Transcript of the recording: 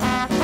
Bye.